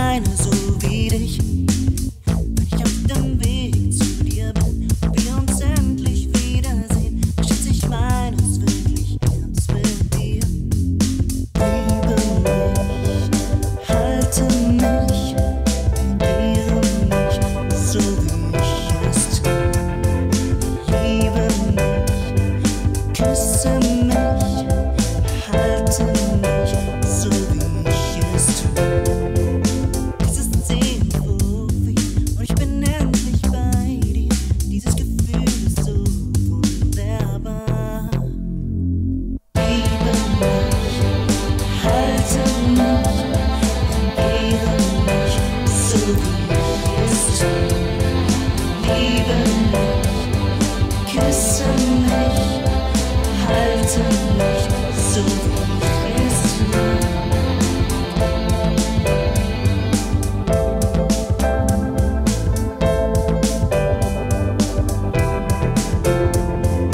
einer so wie dich. Küsse mich, halte mich so.